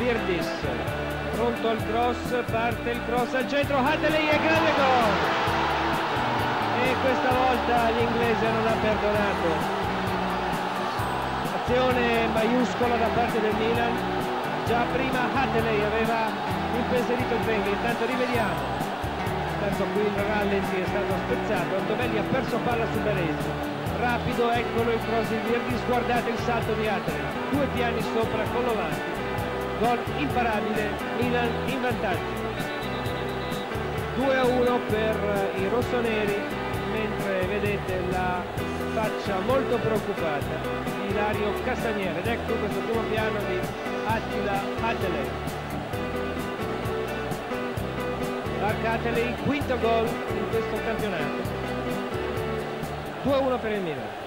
Virdis. Pronto al cross parte il cross al centro Hadley e grande gol. E questa volta l'inglese non ha perdonato. Azione maiuscola da parte del Milan. Già prima Hadley aveva impensierito il Venga intanto rivediamo. Intanto qui il rallenti è stato spezzato Antonelli ha perso palla su Beresi rapido eccolo il cross di Virdis guardate il salto di Hadley due piani sopra con l'Ovanti gol imparabile, Milan in vantaggio. 2 a 1 per i rossoneri, mentre vedete la faccia molto preoccupata di Ilario Castaniere. Ed ecco questo primo piano di Attila Atele. Mark Atele, quinto gol in questo campionato. 2 a 1 per il Milan.